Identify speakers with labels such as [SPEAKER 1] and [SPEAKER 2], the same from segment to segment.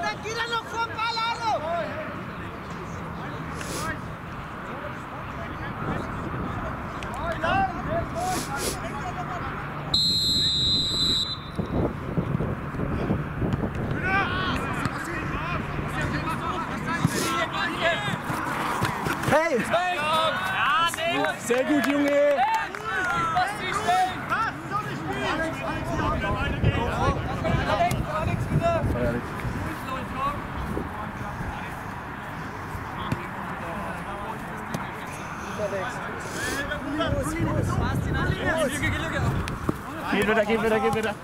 [SPEAKER 1] ¡Tranquila, no fue! espera, espera.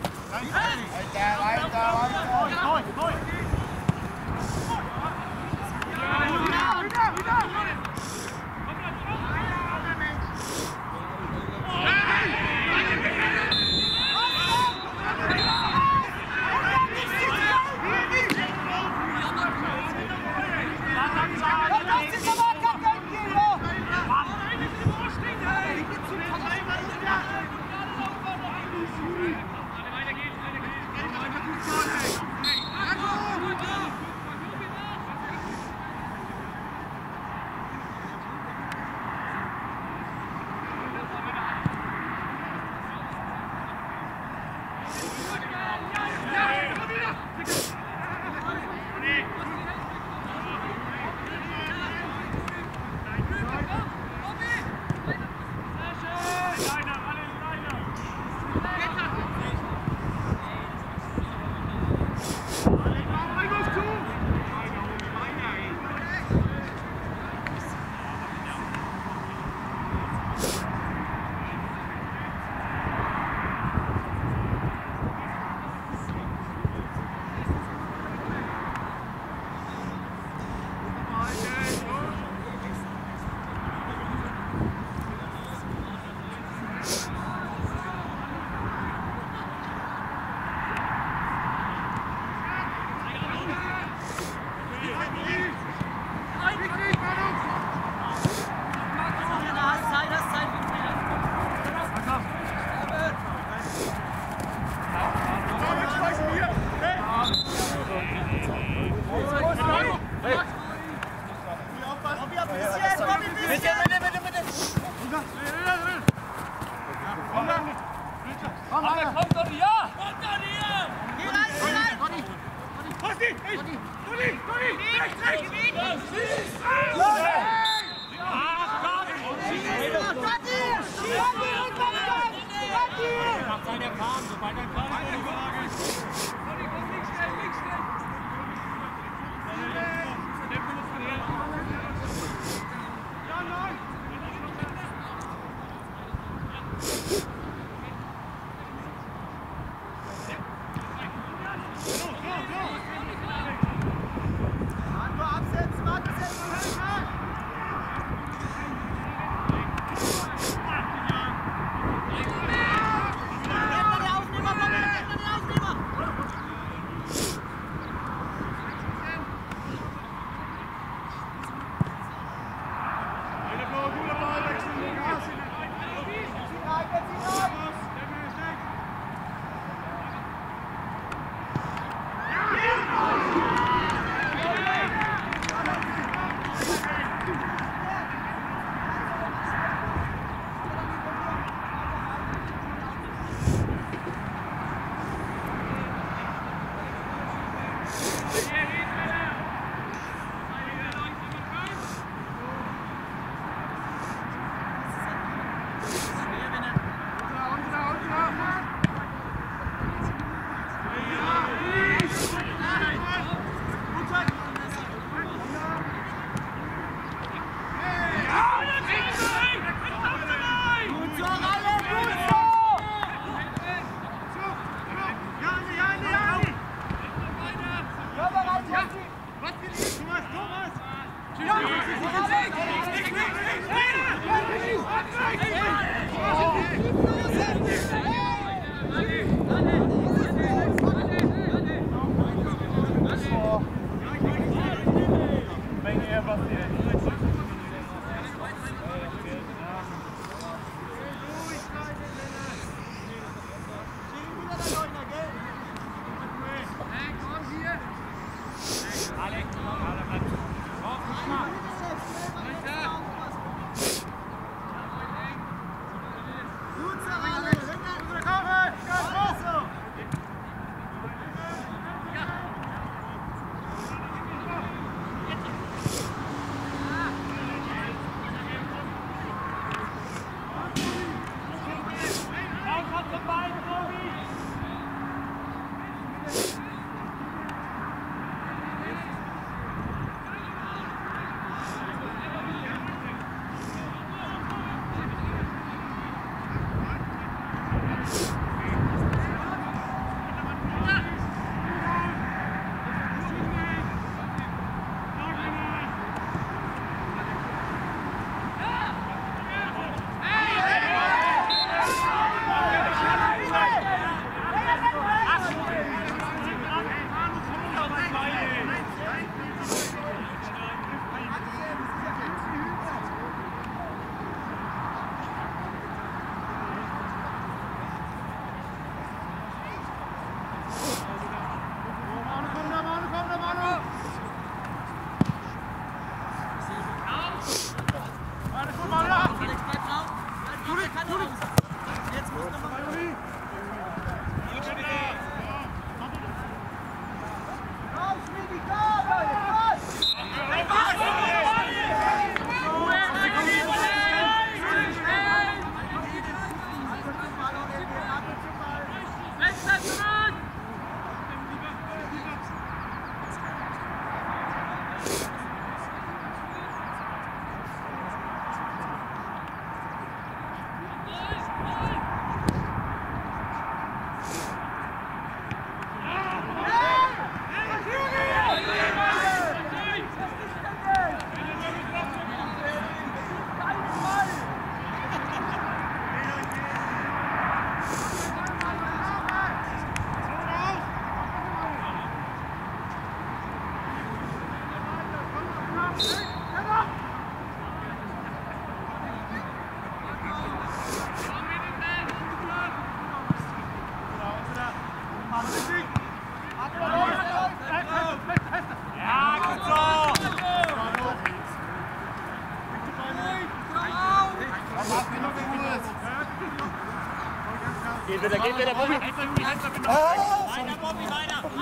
[SPEAKER 1] der,
[SPEAKER 2] der Bobby.
[SPEAKER 3] Ah!
[SPEAKER 2] Weiter,
[SPEAKER 1] Bobby, weiter. Bobby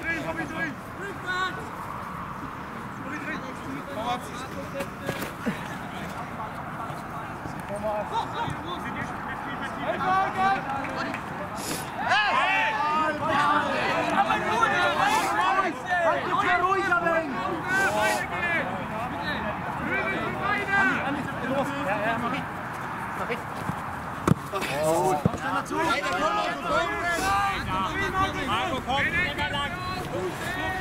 [SPEAKER 1] durch. Bobby
[SPEAKER 2] durch. Vorwärts. Vorwärts. Vorwärts.
[SPEAKER 1] Dazu.
[SPEAKER 2] Marco, komm.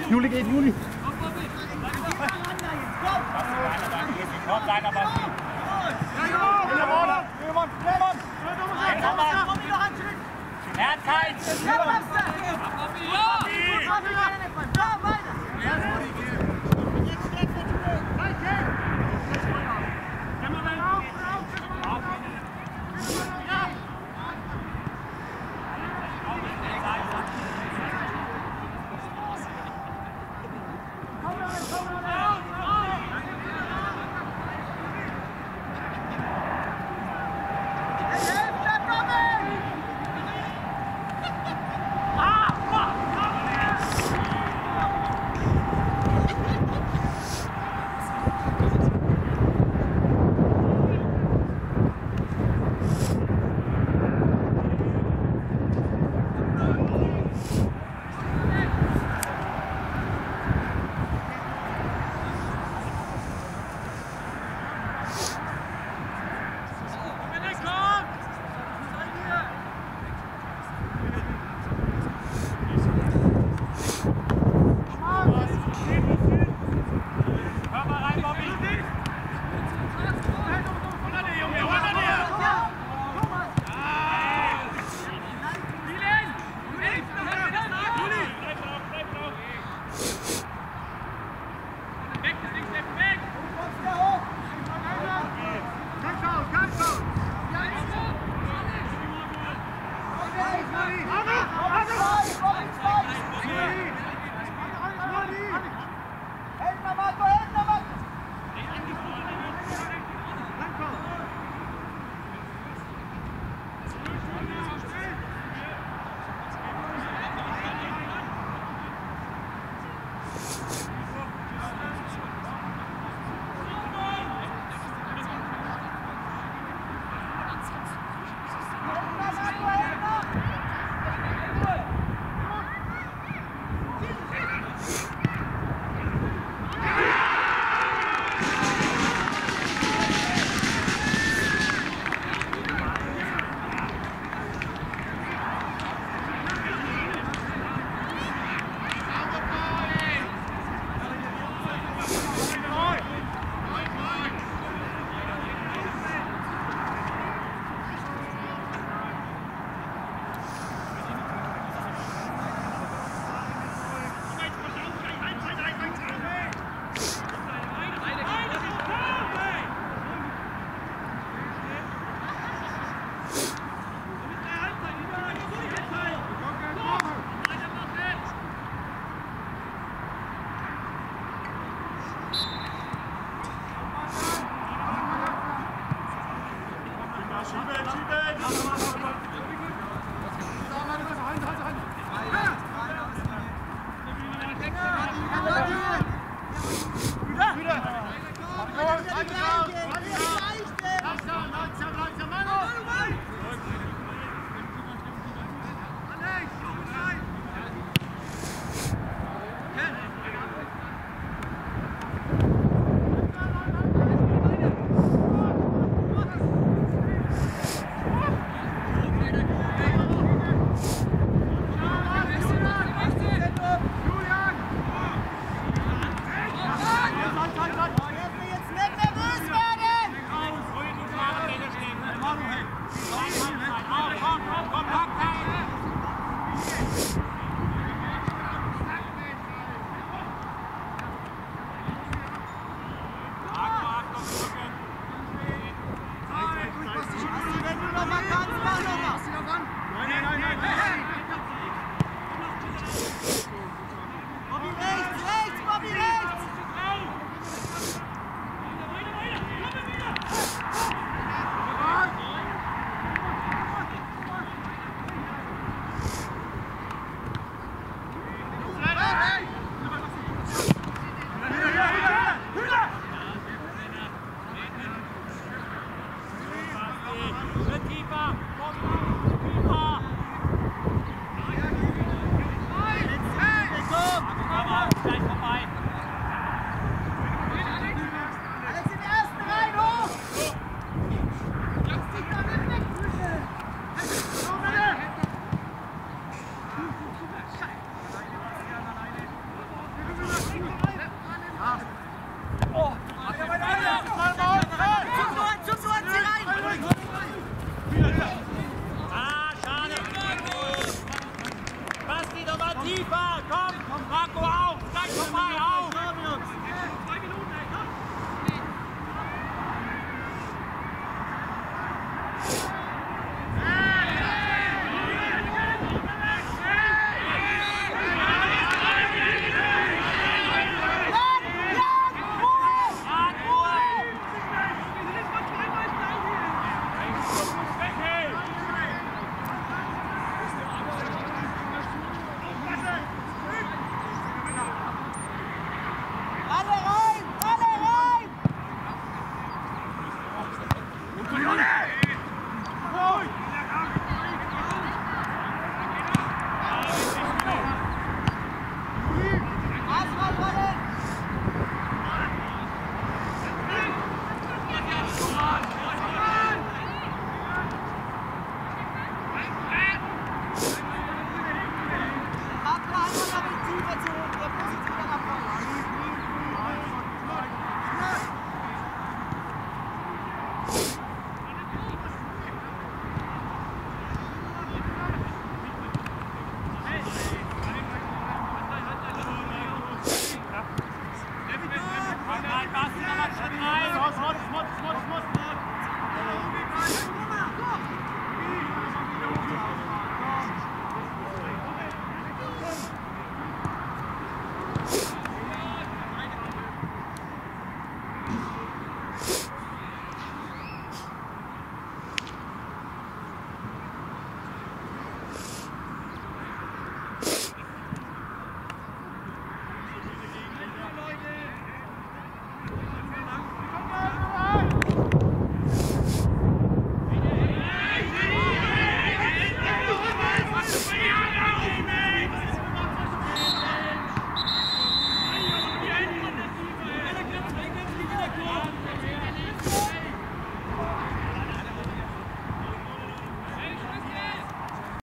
[SPEAKER 1] Juli geht, Juli.
[SPEAKER 2] Komm, deiner Mann.
[SPEAKER 1] Lehrmann, Lehrmann, Lehrmann.